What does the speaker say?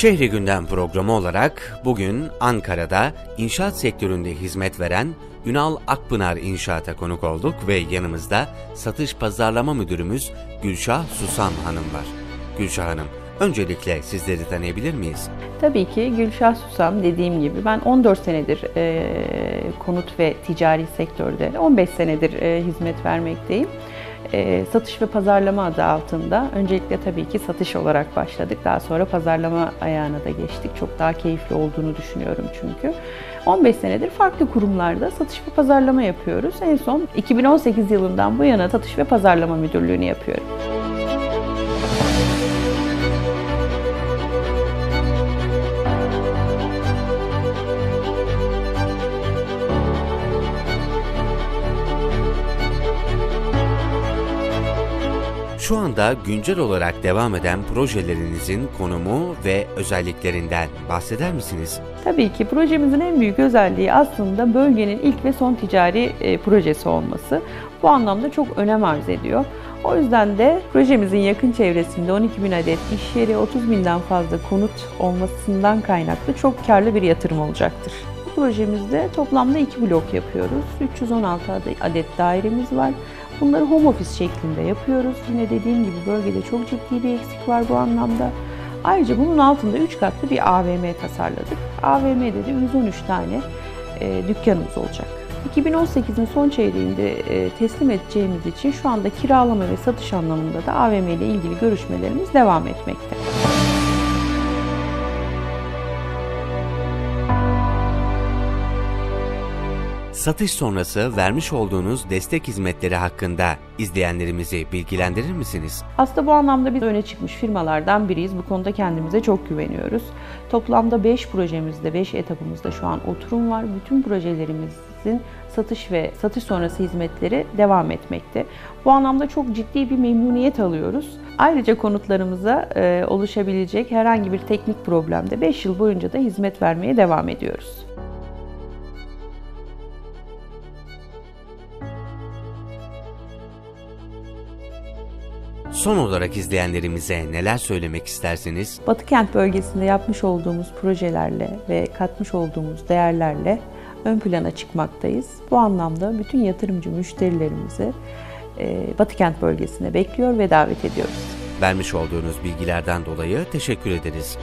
Şehri Gündem programı olarak bugün Ankara'da inşaat sektöründe hizmet veren Ünal Akpınar İnşaat'a konuk olduk ve yanımızda satış pazarlama müdürümüz Gülşah Susam Hanım var. Gülşah Hanım, öncelikle sizleri tanıyabilir miyiz? Tabii ki Gülşah Susam dediğim gibi ben 14 senedir e, konut ve ticari sektörde 15 senedir e, hizmet vermekteyim. E, satış ve pazarlama adı altında öncelikle tabii ki satış olarak başladık. Daha sonra pazarlama ayağına da geçtik. Çok daha keyifli olduğunu düşünüyorum çünkü. 15 senedir farklı kurumlarda satış ve pazarlama yapıyoruz. En son 2018 yılından bu yana satış ve pazarlama müdürlüğünü yapıyorum. Şu anda güncel olarak devam eden projelerinizin konumu ve özelliklerinden bahseder misiniz? Tabii ki projemizin en büyük özelliği aslında bölgenin ilk ve son ticari e, projesi olması. Bu anlamda çok önem arz ediyor. O yüzden de projemizin yakın çevresinde 12 bin adet iş yeri, 30 binden fazla konut olmasından kaynaklı çok karlı bir yatırım olacaktır. Bu projemizde toplamda iki blok yapıyoruz. 316 adet dairemiz var. Bunları home office şeklinde yapıyoruz. Yine dediğim gibi bölgede çok ciddi bir eksik var bu anlamda. Ayrıca bunun altında 3 katlı bir AVM tasarladık. AVM'de de 113 tane e, dükkanımız olacak. 2018'in son çeyreğinde e, teslim edeceğimiz için şu anda kiralama ve satış anlamında da AVM ile ilgili görüşmelerimiz devam etmekte. Satış sonrası vermiş olduğunuz destek hizmetleri hakkında izleyenlerimizi bilgilendirir misiniz? Aslında bu anlamda biz öne çıkmış firmalardan biriyiz. Bu konuda kendimize çok güveniyoruz. Toplamda 5 projemizde, 5 etapımızda şu an oturum var. Bütün projelerimizin satış ve satış sonrası hizmetleri devam etmekte. Bu anlamda çok ciddi bir memnuniyet alıyoruz. Ayrıca konutlarımıza e, oluşabilecek herhangi bir teknik problemde 5 yıl boyunca da hizmet vermeye devam ediyoruz. Son olarak izleyenlerimize neler söylemek istersiniz? Batı Kent bölgesinde yapmış olduğumuz projelerle ve katmış olduğumuz değerlerle ön plana çıkmaktayız. Bu anlamda bütün yatırımcı müşterilerimizi e, Batı Kent bölgesine bekliyor ve davet ediyoruz. Vermiş olduğunuz bilgilerden dolayı teşekkür ederiz.